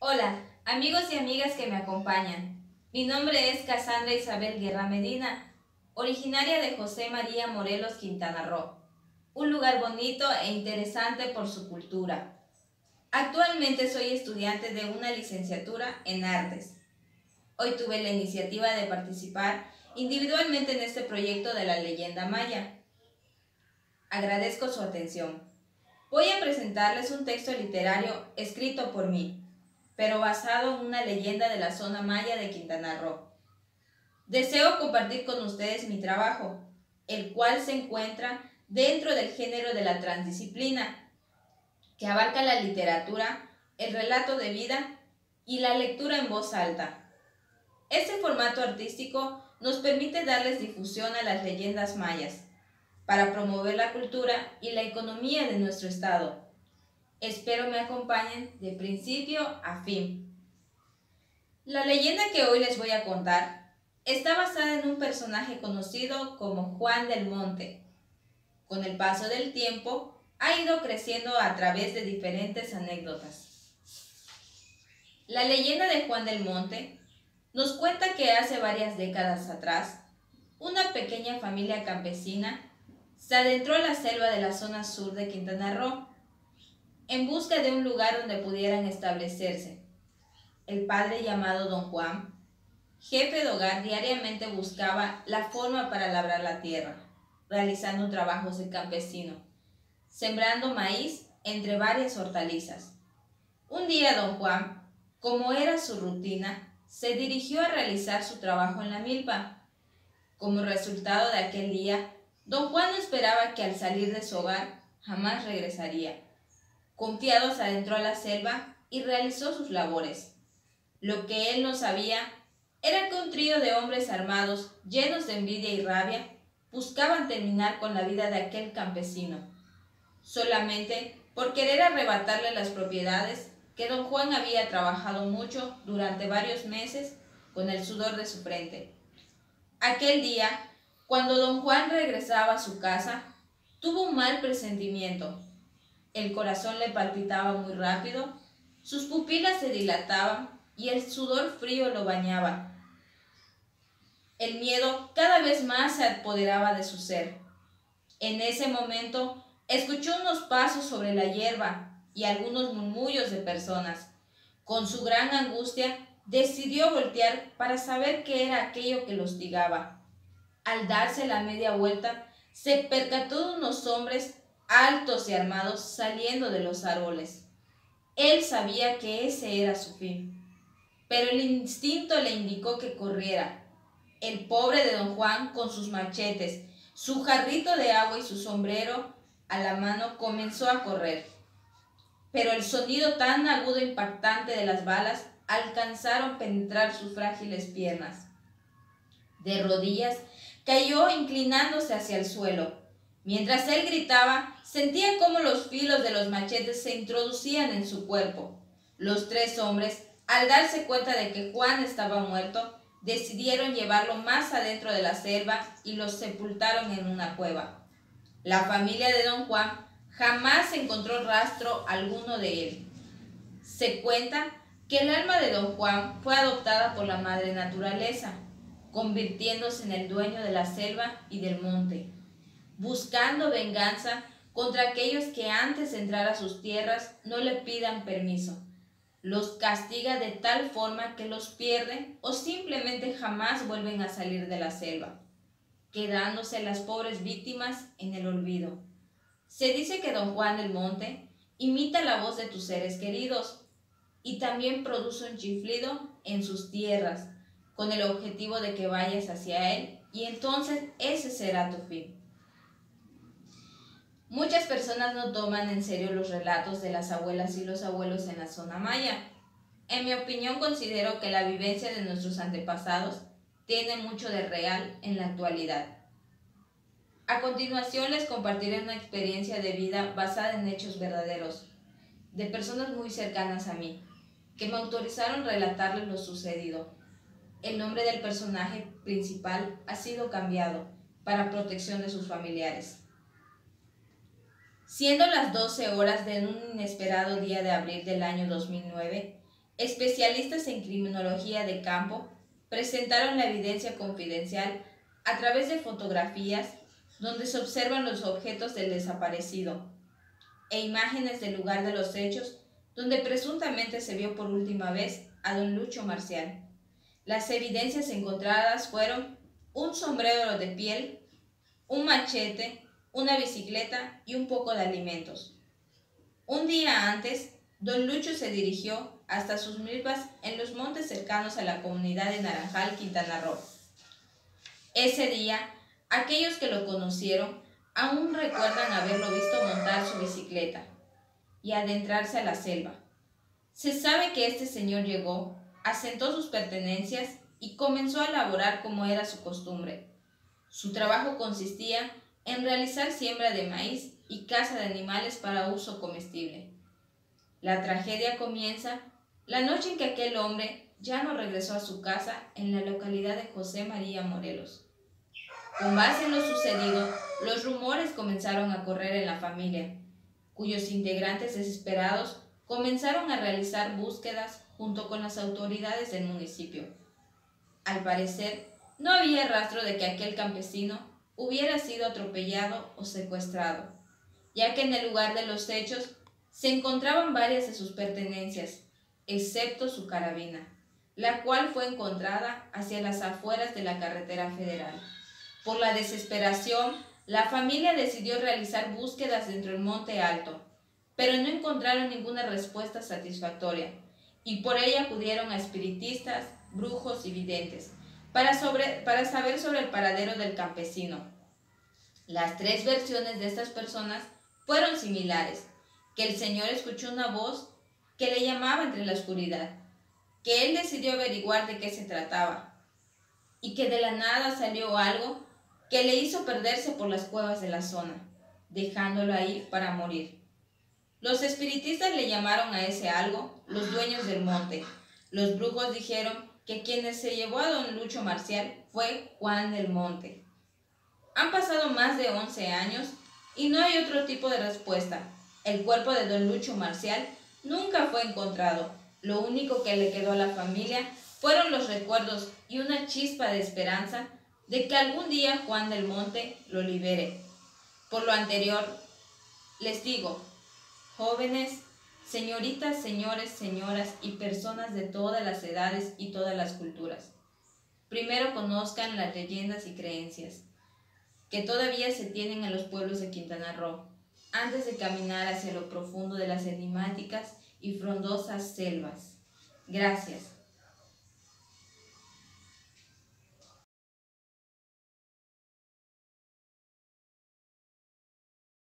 Hola, amigos y amigas que me acompañan. Mi nombre es Cassandra Isabel Guerra Medina, originaria de José María Morelos, Quintana Roo, un lugar bonito e interesante por su cultura. Actualmente soy estudiante de una licenciatura en artes. Hoy tuve la iniciativa de participar individualmente en este proyecto de la leyenda maya. Agradezco su atención. Voy a presentarles un texto literario escrito por mí, pero basado en una leyenda de la zona maya de Quintana Roo. Deseo compartir con ustedes mi trabajo, el cual se encuentra dentro del género de la transdisciplina, que abarca la literatura, el relato de vida y la lectura en voz alta. Este formato artístico nos permite darles difusión a las leyendas mayas, para promover la cultura y la economía de nuestro estado Espero me acompañen de principio a fin. La leyenda que hoy les voy a contar está basada en un personaje conocido como Juan del Monte. Con el paso del tiempo, ha ido creciendo a través de diferentes anécdotas. La leyenda de Juan del Monte nos cuenta que hace varias décadas atrás, una pequeña familia campesina se adentró a la selva de la zona sur de Quintana Roo en busca de un lugar donde pudieran establecerse. El padre llamado don Juan, jefe de hogar, diariamente buscaba la forma para labrar la tierra, realizando trabajos de campesino, sembrando maíz entre varias hortalizas. Un día don Juan, como era su rutina, se dirigió a realizar su trabajo en la milpa. Como resultado de aquel día, don Juan esperaba que al salir de su hogar jamás regresaría Confiado se adentró a la selva y realizó sus labores. Lo que él no sabía era que un trío de hombres armados, llenos de envidia y rabia, buscaban terminar con la vida de aquel campesino, solamente por querer arrebatarle las propiedades que don Juan había trabajado mucho durante varios meses con el sudor de su frente. Aquel día, cuando don Juan regresaba a su casa, tuvo un mal presentimiento el corazón le palpitaba muy rápido, sus pupilas se dilataban y el sudor frío lo bañaba. El miedo cada vez más se apoderaba de su ser. En ese momento escuchó unos pasos sobre la hierba y algunos murmullos de personas. Con su gran angustia decidió voltear para saber qué era aquello que los hostigaba. Al darse la media vuelta, se percató de unos hombres altos y armados saliendo de los árboles. Él sabía que ese era su fin, pero el instinto le indicó que corriera. El pobre de don Juan, con sus machetes, su jarrito de agua y su sombrero a la mano, comenzó a correr. Pero el sonido tan agudo e impactante de las balas alcanzaron penetrar sus frágiles piernas. De rodillas, cayó inclinándose hacia el suelo. Mientras él gritaba, Sentía cómo los filos de los machetes se introducían en su cuerpo. Los tres hombres, al darse cuenta de que Juan estaba muerto, decidieron llevarlo más adentro de la selva y lo sepultaron en una cueva. La familia de don Juan jamás encontró rastro alguno de él. Se cuenta que el alma de don Juan fue adoptada por la madre naturaleza, convirtiéndose en el dueño de la selva y del monte. Buscando venganza, contra aquellos que antes de entrar a sus tierras no le pidan permiso. Los castiga de tal forma que los pierden o simplemente jamás vuelven a salir de la selva, quedándose las pobres víctimas en el olvido. Se dice que don Juan del Monte imita la voz de tus seres queridos y también produce un chiflido en sus tierras con el objetivo de que vayas hacia él y entonces ese será tu fin. Muchas personas no toman en serio los relatos de las abuelas y los abuelos en la zona maya. En mi opinión considero que la vivencia de nuestros antepasados tiene mucho de real en la actualidad. A continuación les compartiré una experiencia de vida basada en hechos verdaderos, de personas muy cercanas a mí, que me autorizaron relatarles lo sucedido. El nombre del personaje principal ha sido cambiado para protección de sus familiares. Siendo las 12 horas de un inesperado día de abril del año 2009, especialistas en criminología de campo presentaron la evidencia confidencial a través de fotografías donde se observan los objetos del desaparecido e imágenes del lugar de los hechos donde presuntamente se vio por última vez a don Lucho Marcial. Las evidencias encontradas fueron un sombrero de piel, un machete, una bicicleta y un poco de alimentos. Un día antes, don Lucho se dirigió hasta sus milpas en los montes cercanos a la comunidad de Naranjal, Quintana Roo. Ese día, aquellos que lo conocieron aún recuerdan haberlo visto montar su bicicleta y adentrarse a la selva. Se sabe que este señor llegó, asentó sus pertenencias y comenzó a elaborar como era su costumbre. Su trabajo consistía en realizar siembra de maíz y caza de animales para uso comestible. La tragedia comienza la noche en que aquel hombre ya no regresó a su casa en la localidad de José María Morelos. Con base en lo sucedido, los rumores comenzaron a correr en la familia, cuyos integrantes desesperados comenzaron a realizar búsquedas junto con las autoridades del municipio. Al parecer, no había rastro de que aquel campesino hubiera sido atropellado o secuestrado, ya que en el lugar de los hechos se encontraban varias de sus pertenencias, excepto su carabina, la cual fue encontrada hacia las afueras de la carretera federal. Por la desesperación, la familia decidió realizar búsquedas dentro del Monte Alto, pero no encontraron ninguna respuesta satisfactoria, y por ella acudieron a espiritistas, brujos y videntes, para, sobre, para saber sobre el paradero del campesino. Las tres versiones de estas personas fueron similares, que el Señor escuchó una voz que le llamaba entre la oscuridad, que él decidió averiguar de qué se trataba, y que de la nada salió algo que le hizo perderse por las cuevas de la zona, dejándolo ahí para morir. Los espiritistas le llamaron a ese algo los dueños del monte. Los brujos dijeron que quien se llevó a don Lucho Marcial fue Juan del Monte. Han pasado más de 11 años y no hay otro tipo de respuesta. El cuerpo de don Lucho Marcial nunca fue encontrado. Lo único que le quedó a la familia fueron los recuerdos y una chispa de esperanza de que algún día Juan del Monte lo libere. Por lo anterior, les digo, jóvenes, señoritas, señores, señoras y personas de todas las edades y todas las culturas, primero conozcan las leyendas y creencias que todavía se tienen en los pueblos de Quintana Roo, antes de caminar hacia lo profundo de las enigmáticas y frondosas selvas. Gracias.